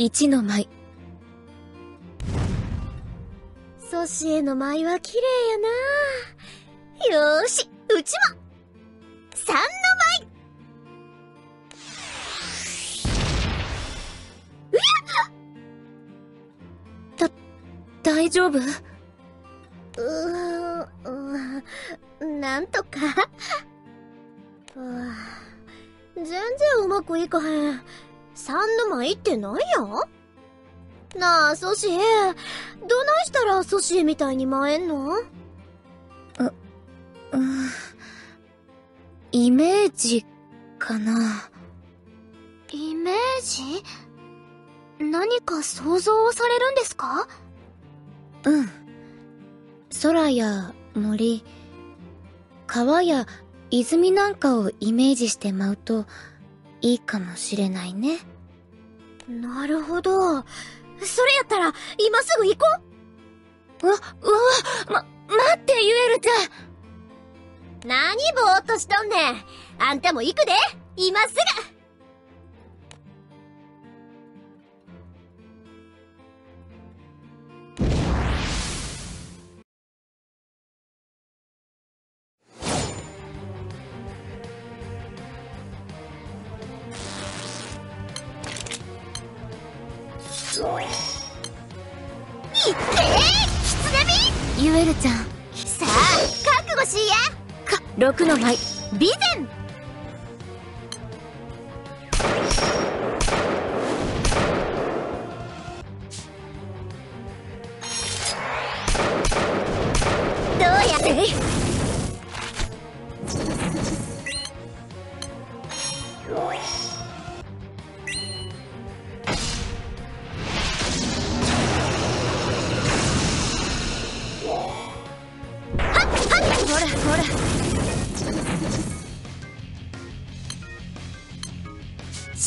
1の舞。ソシエの舞は綺麗やなよし、うちも !3 の舞うやだ、大丈夫？うーん、なんとか。全然うまくいかへん。3の舞ってなんやなあ、ソシエ。どないしたらソシエみたいに舞えんの？う、うん。イメージ、かな。イメージ？何か想像をされるんですか？うん。空や森、川や泉なんかをイメージして舞うといいかもしれないね。なるほど。それやったら、今すぐ行こう。わ、うわ、ま、待って、ユエルちゃん。何ぼーっとしとんねん。あんたも行くで。今すぐ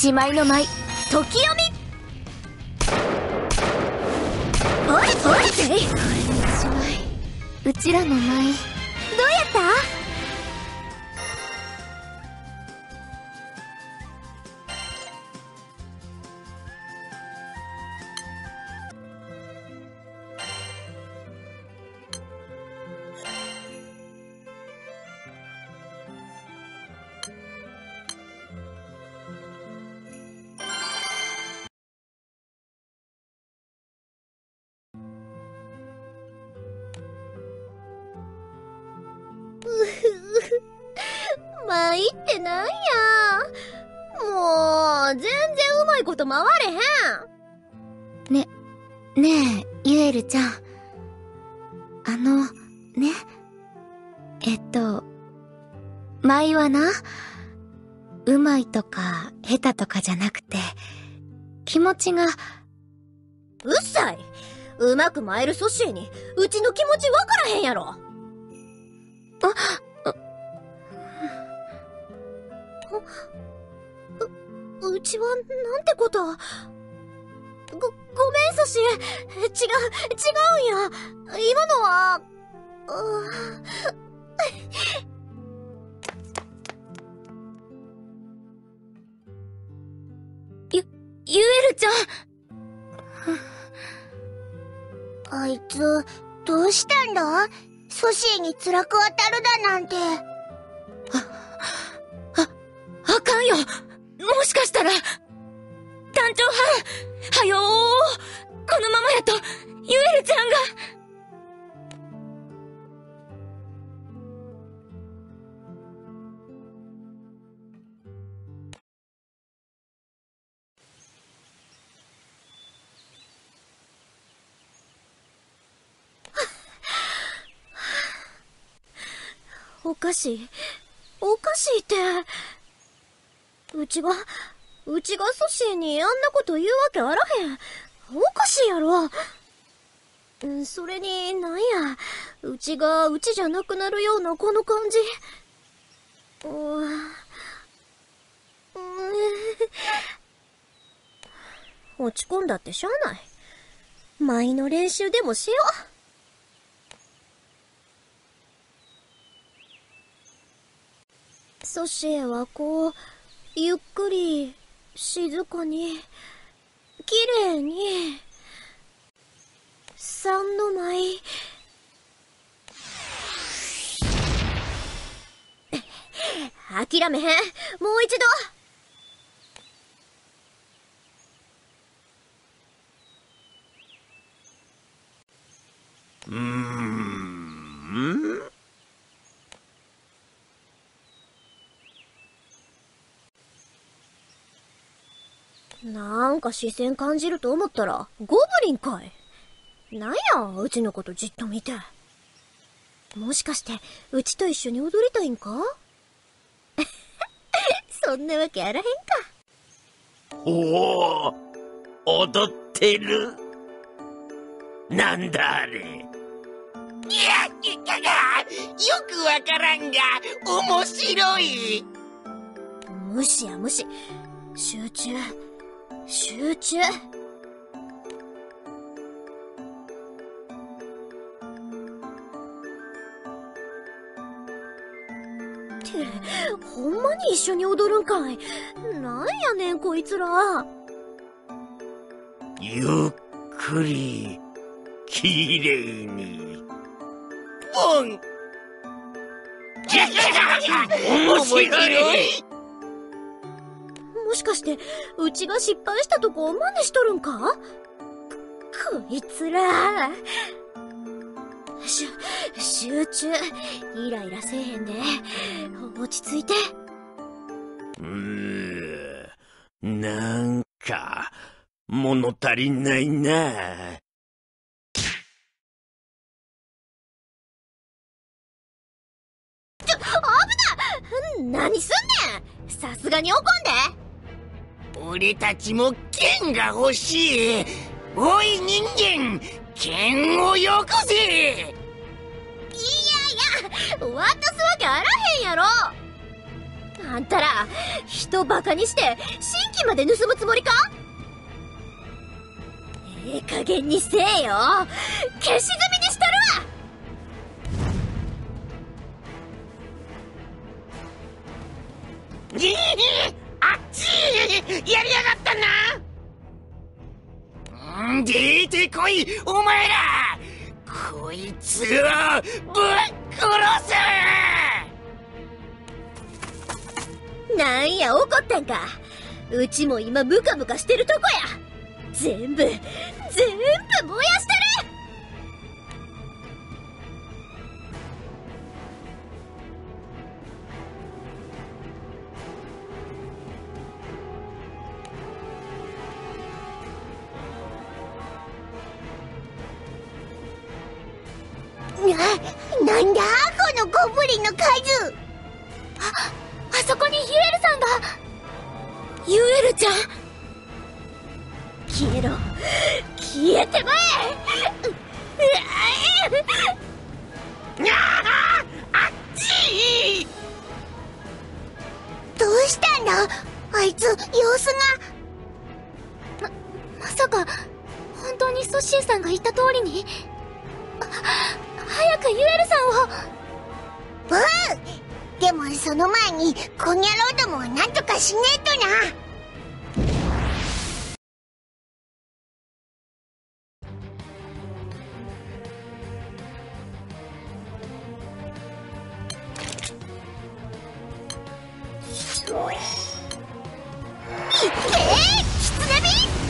しまいの舞時読み。おいおいこれでおしまい。うちらの舞なんや。もう、全然うまいこと回れへん。ね、ねえ、ゆえるちゃん。あの、ね。えっと、舞はな、うまいとか、下手とかじゃなくて、気持ちが、うっさいうまく舞えるソシエに、うちの気持ちわからへんやろ。あ、う、うちは、なんてこと？ご、ごめん、ソシエ。違う、違うんや。今のは、うゆ、ゆえるちゃん。あいつ、どうしたんだ？ソシエに辛く当たるだなんて。あかんよもしかしたら団長はんはよーこのままやとユエルちゃんがおかしい。おかしいって。うちが、うちがソシエにあんなこと言うわけあらへん。おかしいやろ。それに、なんや、うちがうちじゃなくなるようなこの感じ。うー落ち込んだってしゃあない。舞の練習でもしよう。ソシエはこう、ゆっくり、静かに、綺麗に。三の舞。諦めへん。もう一度。うんなんか視線感じると思ったら、ゴブリンかい。なんや、うちのことじっと見て。もしかして、うちと一緒に踊りたいんか？そんなわけあらへんか。おお踊ってるなんだあれいや、いかがよくわからんが、面白い無視や無視。集中。集中。って、ほんまに一緒に踊るんかい。なんやねん、こいつら。ゆっくり、きれいに。ボン 面白いもしかして、うちが失敗したとこを真似しとるんか？こ、こいつら。しゅ、集中。イライラせえへんで。落ち着いて。うーなんか、物足りないな。何すんねんさすがに怒んで俺たちも剣が欲しい。おい人間、剣をよこせ。いやいや、渡すわけあらへんやろ。あんたら、人バカにして、新規まで盗むつもりか？ええ加減にせえよ。消し済みにしたるわ やりやがったな。出てこいお前ら。こいつをぶっ殺す。なんや怒ったんか。うちも今ムカムカしてるとこや。全部全部燃やしてるな、なんだこのゴブリンの怪獣。あ、あそこにユエルさんが。ユエルちゃん。消えろ。消えてまえ。あっちどうしたんだあいつ様子がままさか本当にソシーさんが言った通りにあ早くユエルさんをブーでもその前にコニャローどもは何とかしねえとな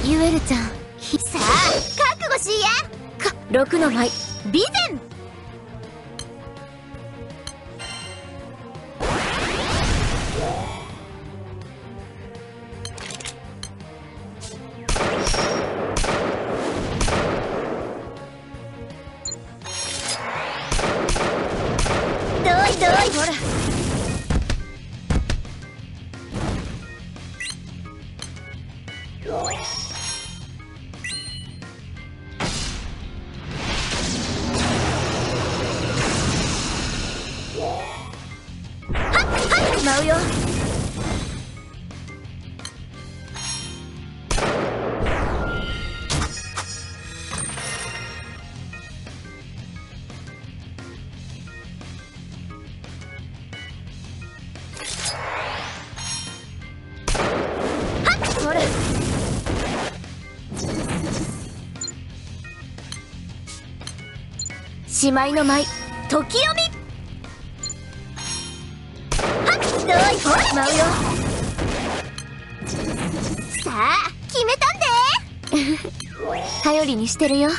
ユエルちゃんさあ覚悟しいや。か6の舞備前うよ。しまいの舞時読み。頼りにしてるよ。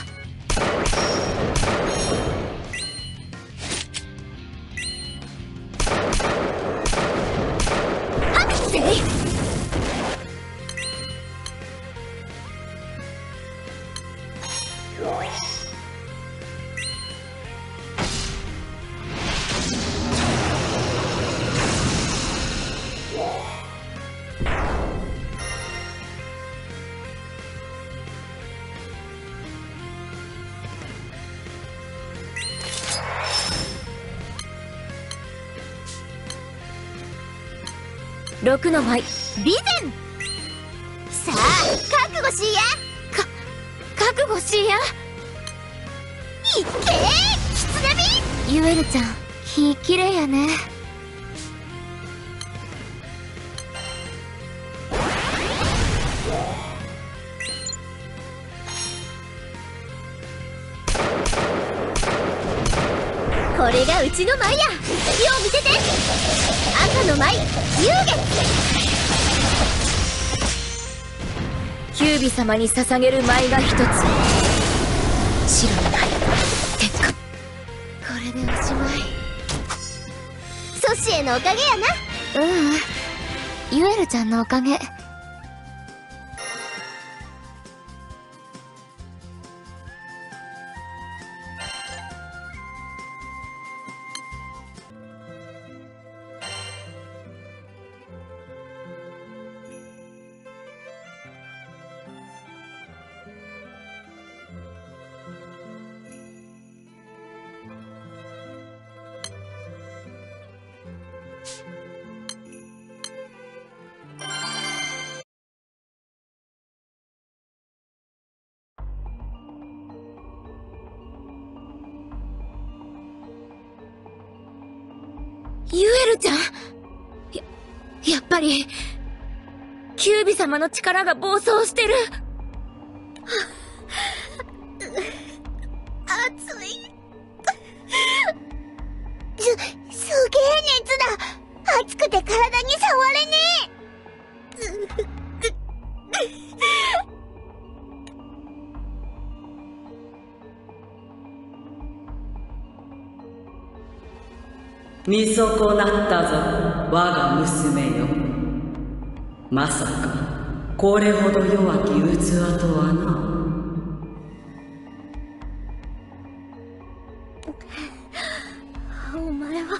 6の舞備前さあ覚悟しや。覚悟しいや。いっけーキツネビゆえるちゃん火綺麗やね。これがうちの舞や神様に捧げる舞が一つ。白の舞天下これでおしまい。ソシエのおかげやな。ううん。ゆえるちゃんのおかげ。ルちゃん。や、やっぱり、キュービ様の力が暴走してる。熱い。す、すげえ熱だ。熱くて体見損なったぞ我が娘よ。まさかこれほど弱き器とはな。お前は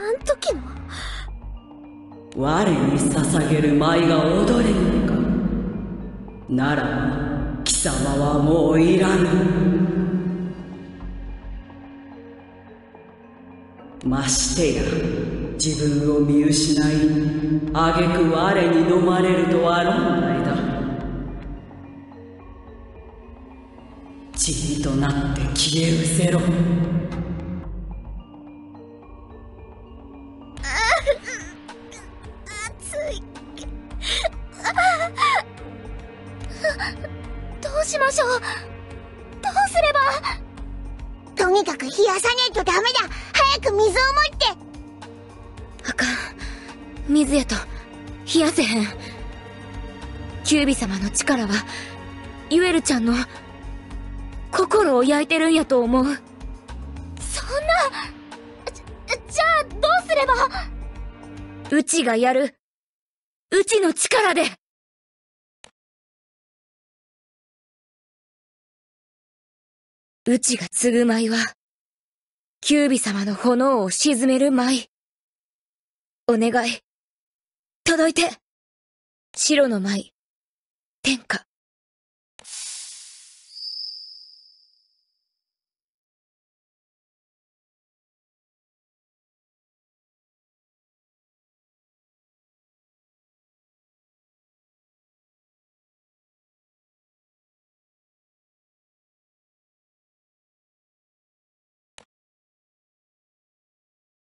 あん時の？我に捧げる舞が踊れぬのか。ならば貴様はもういらぬましてや自分を見失い挙句我に飲まれるとは論外だ。塵となって消え失せろ。キュービ様の力はゆえるちゃんの心を焼いてるんやと思う。そんなじじゃあどうすれば？うちがやる。うちの力で。うちが継ぐ舞はキュービ様の炎を鎮める舞。お願い。届いて。白の舞。天下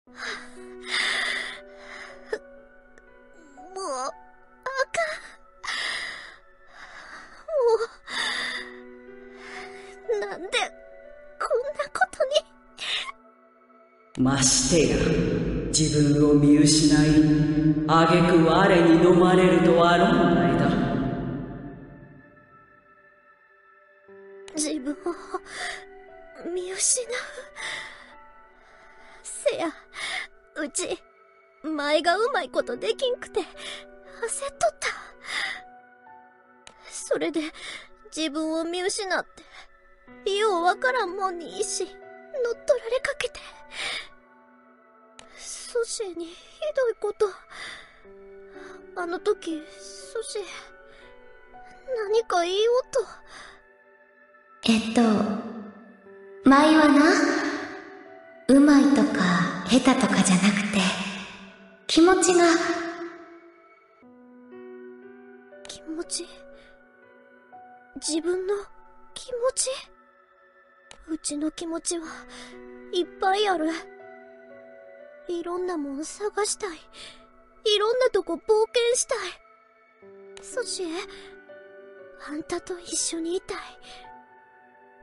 もう、なんで、こんなことましてや自分を見失い挙句我に飲まれるとは論外だ自分を見失う。せや、うち、前がうまいことできんくて、焦っとった。それで、自分を見失って、ようわからんもんに石、乗っ取られかけて。ソシエにひどいこと。あの時、ソシエ、何か言おうと。えっと、舞はな、うまいとか下手とかじゃなくて、気持ちが、気持ち？自分の気持ち？うちの気持ちはいっぱいある。いろんなもん探したい。いろんなとこ冒険したい。そしえ、あんたと一緒にいたい。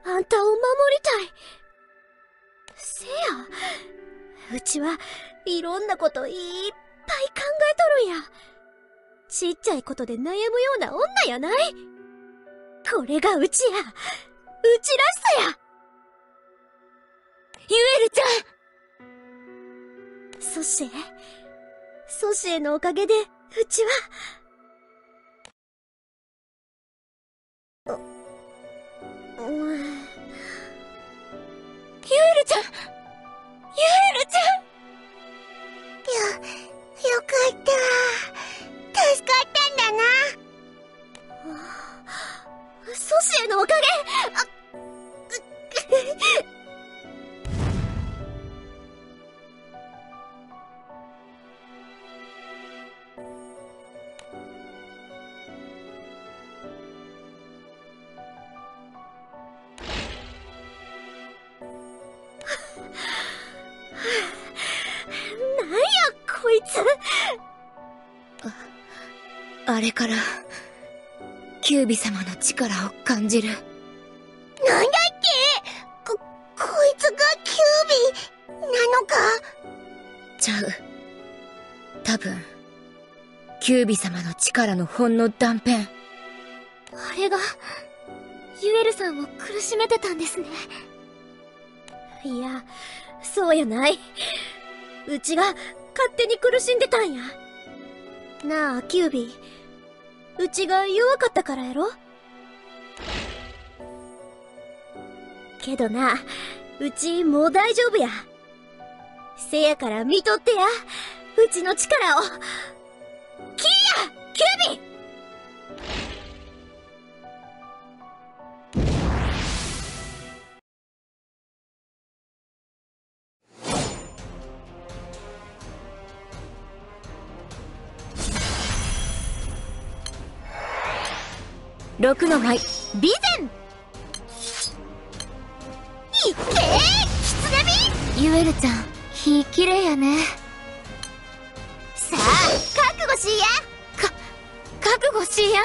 あんたを守りたい。せや、うちはいろんなこといっぱい考えとるんや。ちっちゃいことで悩むような女やないこれがうちやそして、ソシエのおかげで、うちは、う、うん、ゃん。ゆえるちゃん！ゆえるちゃん！よ、よかった。助かったんだな。ソシエのおかげあれから、キュービ様の力を感じる。なんだっけ？こ、こいつがキュービーなのか？ちゃう。多分、キュービ様の力のほんの断片。あれが、ユエルさんを苦しめてたんですね。いや、そうやない。うちが勝手に苦しんでたんや。なあ、キュービー。うちが弱かったからやろ？けどな、うちもう大丈夫や。せやから見とってや。うちの力を。キーやキュービー六の舞。備前いっけー狐ゆえるちゃん、火綺麗やね。さあ、覚悟しいやか、覚悟しいや。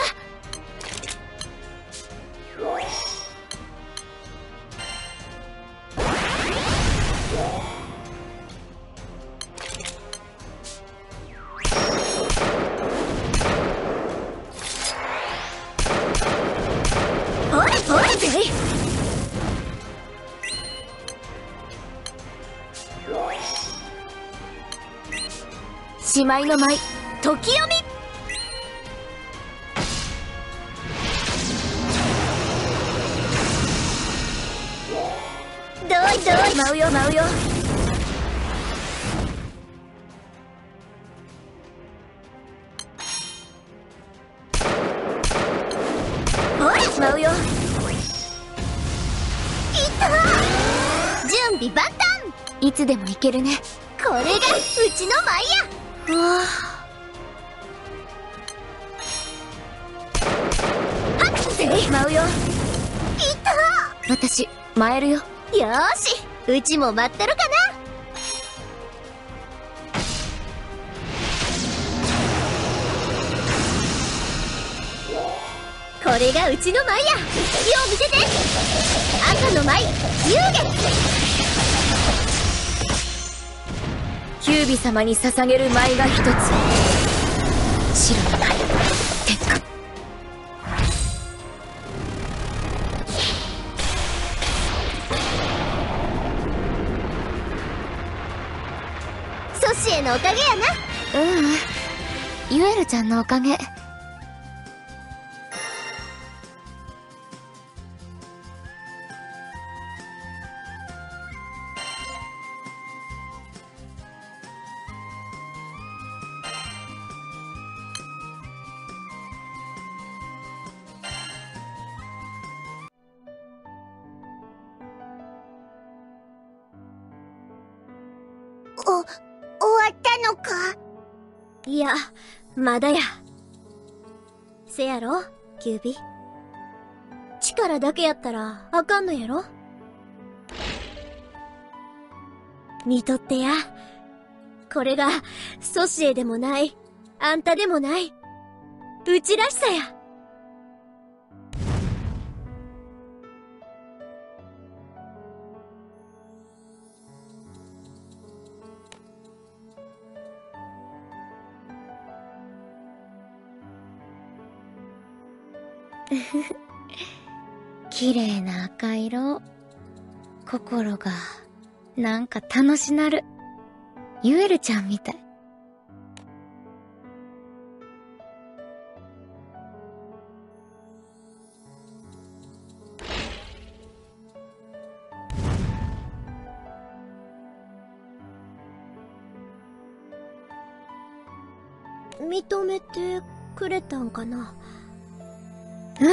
姉妹の舞。時読みどいどい舞うよ舞うよ。おい舞うよいった。準備万端いつでも行けるね。これがうちの舞やうわ。はっ。ぜい舞うよ。いった私、舞えるよ。よーし。うちも待ってるかな。これがうちの舞や。よう見てて。赤の舞遊月キュービ様に捧げる舞が一つ。白の舞。鉄火ソシエのおかげやな。ううん。ユエルちゃんのおかげまだや。せやろキュービ力だけやったらあかんのやろ。見とってや。これがソシエでもないあんたでもないうちらしさや。心がなんか楽しなる。ユエルちゃんみたい。認めてくれたんかな？うん。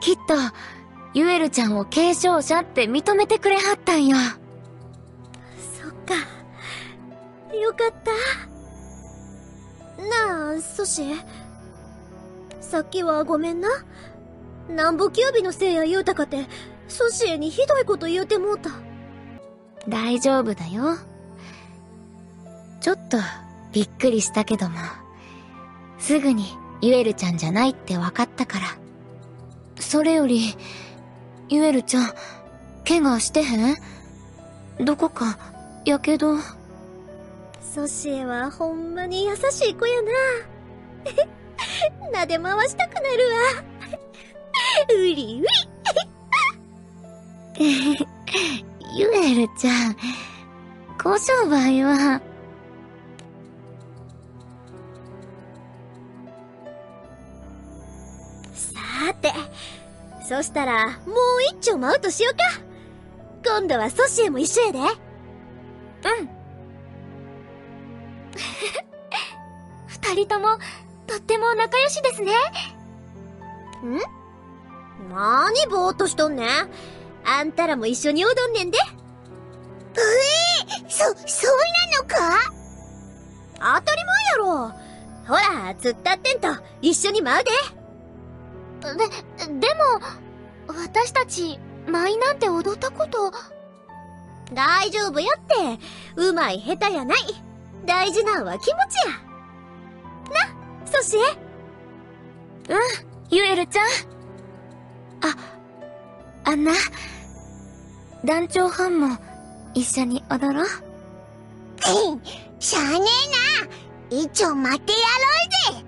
きっとユエルちゃんを継承者って認めてくれはったんよ。そっか。よかった。なあソシエ。さっきはごめんな。なんぼキュービのせいや言うたかてソシエにひどいこと言うてもうた。大丈夫だよ。ちょっとびっくりしたけどもすぐにユエルちゃんじゃないって分かったから。それよりユエルちゃん。怪我してへん？どこかやけど？ソシエはほんまに優しい子やな。撫で回したくなるわ。うりうり。ユエルちゃん。交渉売はそしたらもう一丁舞うとしようか。今度はソシエも一緒やで。うん。二人ともとっても仲良しですね。ん？なにぼーっとしとんねん。あんたらも一緒に踊んねんで。そ、そうなのか？当たり前やろ。ほらつったってんと一緒に舞うでで、でも、私たち、舞なんて踊ったこと、大丈夫やって。うまい下手やない。大事なんは気持ちや。なソシエユエルちゃん。あ、あんな、団長班も一緒に踊ろう？しゃあねえな。一丁待ってやろうぜ